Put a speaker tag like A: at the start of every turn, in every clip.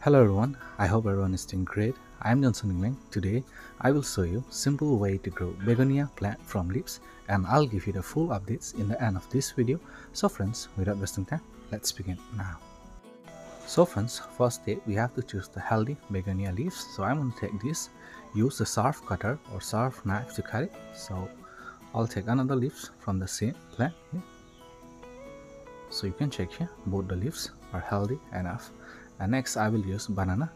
A: Hello everyone, I hope everyone is doing great. I am Johnson Engleng. Today I will show you simple way to grow begonia plant from leaves and I'll give you the full updates in the end of this video. So friends, without wasting time, let's begin now. So friends, first step we have to choose the healthy begonia leaves. So I'm going to take this, use the sharp cutter or sharp knife to cut it. So I'll take another leaves from the same plant. So you can check here, both the leaves are healthy enough and next I will use banana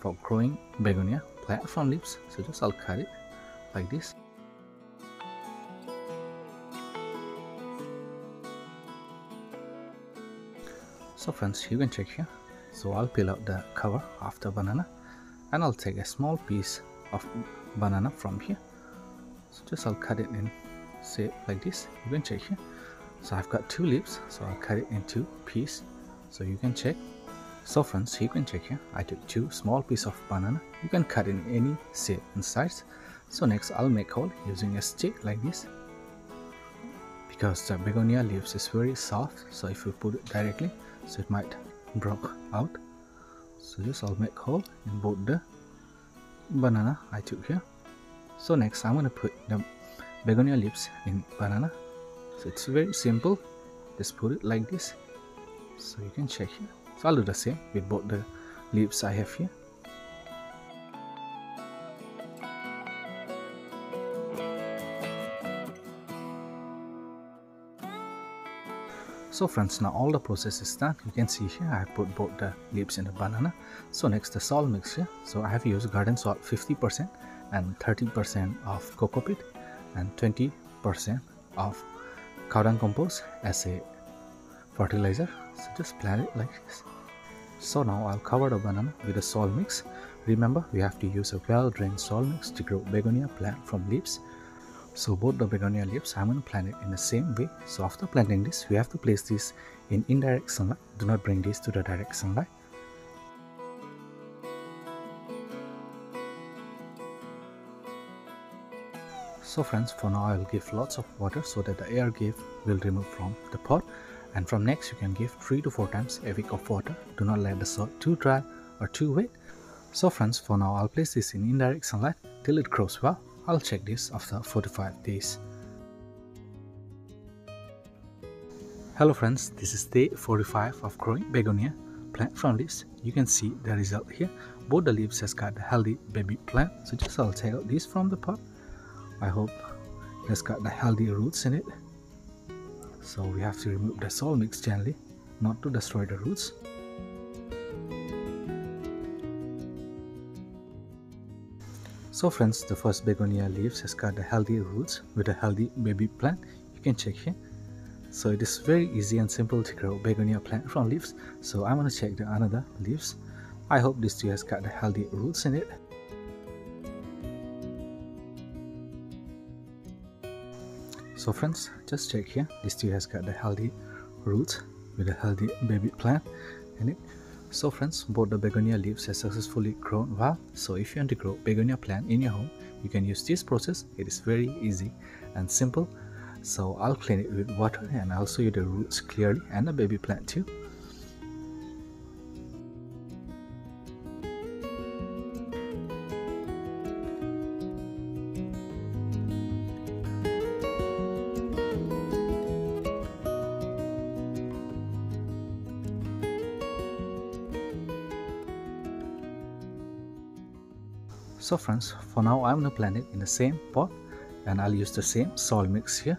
A: for growing begonia plant from leaves so just I'll cut it like this. So friends you can check here. So I'll peel out the cover after banana and I'll take a small piece of banana from here. So just I'll cut it in say like this. You can check here. So I've got two leaves so I'll cut it into piece. So you can check so friends, you can check here. I took two small piece of banana. You can cut in any shape and size. So next I'll make hole using a stick like this. Because the begonia leaves is very soft, so if you put it directly, so it might broke out. So just I'll make hole in both the banana I took here. So next I'm gonna put the begonia leaves in banana. So it's very simple. Just put it like this. So you can check here. So I'll do the same with both the leaves I have here. So friends, now all the process is done. You can see here I put both the leaves in the banana. So next the soil mixture. So I have used garden salt 50% and 30% of coco peat and 20% of cow dung compost as a fertilizer. So just plant it like this. So now I'll cover the banana with a soil mix. Remember we have to use a well drained soil mix to grow begonia plant from leaves. So both the begonia leaves I'm going to plant it in the same way. So after planting this we have to place this in indirect sunlight. Do not bring this to the direct sunlight. So friends, for now I will give lots of water so that the air give will remove from the pot and from next you can give 3 to 4 times a week of water. Do not let the soil too dry or too wet. So friends for now i'll place this in indirect sunlight till it grows well. I'll check this after 45 days. Hello friends. This is day 45 of growing begonia plant from leaves. You can see the result here. Both the leaves has got healthy baby plant. So just i'll take out this from the pot. I hope it has got the healthy roots in it so we have to remove the soil mix gently not to destroy the roots. So friends the first begonia leaves has got the healthy roots with a healthy baby plant. You can check here. So it is very easy and simple to grow begonia plant from leaves. So i'm to check the another leaves. I hope this too has got the healthy roots in it so friends just check here. This tree has got the healthy roots with a healthy baby plant in it. So friends both the begonia leaves have successfully grown well. So if you want to grow begonia plant in your home you can use this process. It is very easy and simple. So i'll clean it with water and i'll show you the roots clearly and the baby plant too So friends, for now I'm going to plant it in the same pot and I'll use the same soil mix here.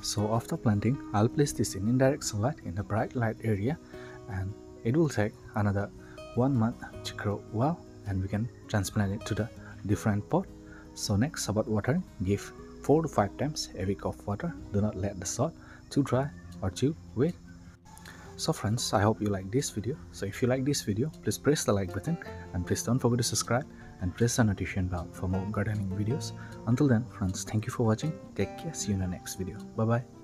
A: So after planting, I'll place this in indirect sunlight in the bright light area and it will take another one month to grow well and we can transplant it to the different pot. So next about watering, give 4 to 5 times a week of water. Do not let the soil too dry or too wet. So friends, I hope you like this video. So if you like this video, please press the like button and please don't forget to subscribe and press the notification bell for more gardening videos. Until then, friends, thank you for watching. Take care. See you in the next video. Bye-bye.